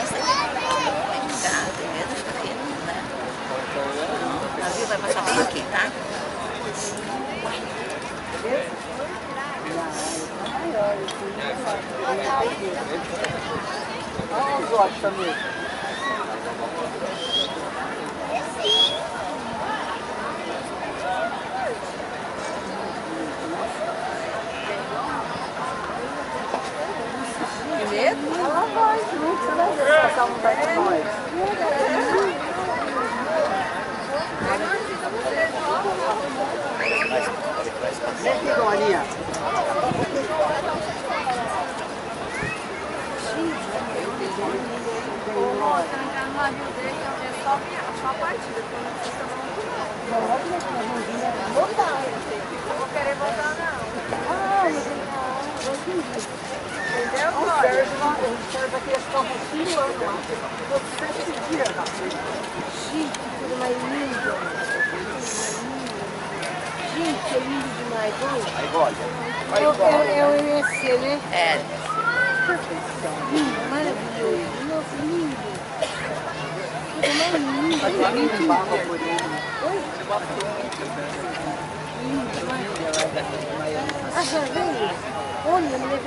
Essa aqui é de gato, é dos pequenos, né? O navio vai passar por aqui, tá? Olha os olhos também. medo? Ela vai junto, você vai ver passar um perto de nós. Vem aqui, Domaninha. Você não entrar no navio dele, é só, só a partida, porque não precisa não. Não vou querer voltar, não. Entendeu, O Glória? Sérgio lá, o Sérgio aqui ia ficar uns 5 anos lá. Ficou sete dias lá. Gente, que coisa mais linda. Gente, é lindo demais. Olha. Aí, olha. É, o- é, é o MSC, né? É, Lindo, maravilhoso. Nossa, lindo. Mas lá nem barra por ele. Ah, já veio? Olha, eu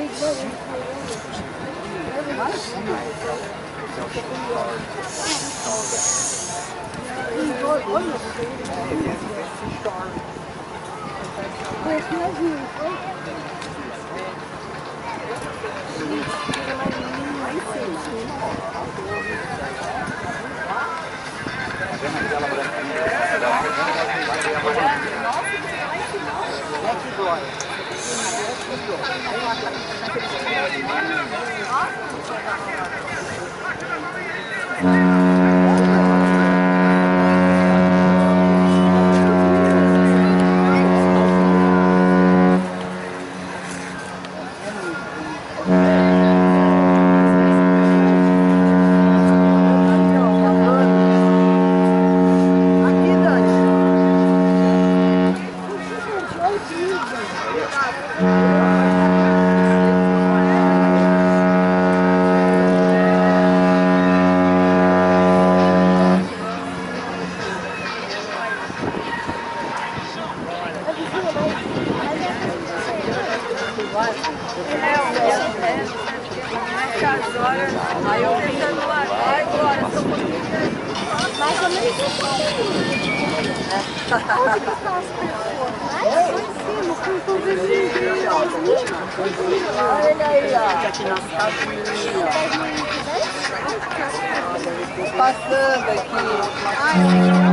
me levei de novo. Olha, foi aqui nós vimos, não foi? Vem aqui, Glória. Aqui, Onde que. Olha aí, ó. Aqui na casinha. Passando aqui.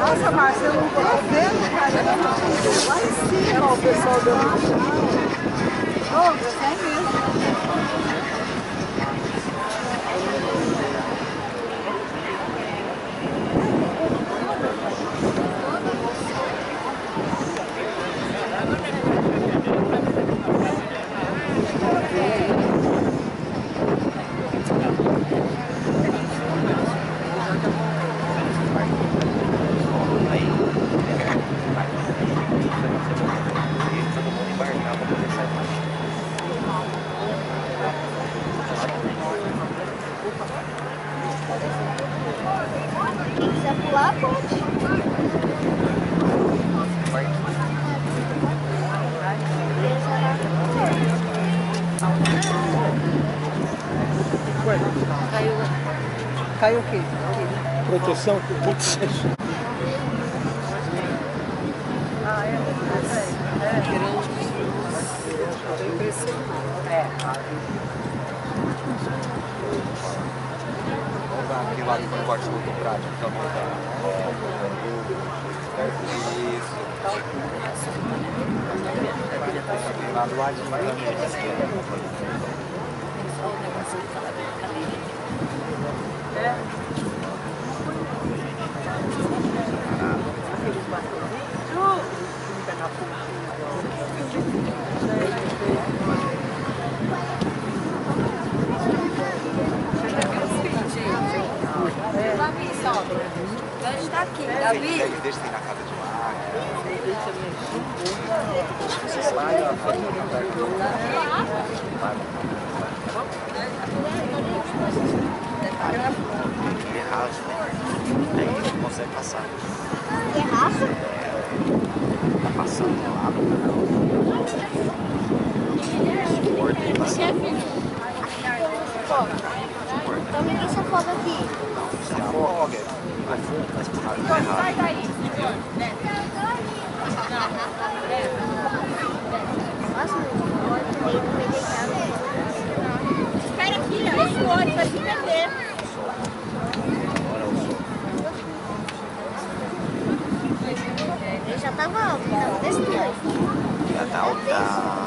Nossa, Márcia, eu não tô vendo, caramba. Lá em cima, o pessoal dando você é mesmo. Pular, pode. Caiu o quê? Proteção. Putz. Ah, é? Vamos dar aquele lado do corte muito prático também, tá? Isso. Lá do ladinho também. Só o negócio de falar bem Deixa ir na casa de máquina. Você sai, ó. Ele rasga. Aí não consegue passar. Terraço? Tá passando lá. Morto, ele passa. Então ninguém se afoga aqui. Se afoga. Tá. Sai daí. Deitado. Espera, perder. Ele já tá altão.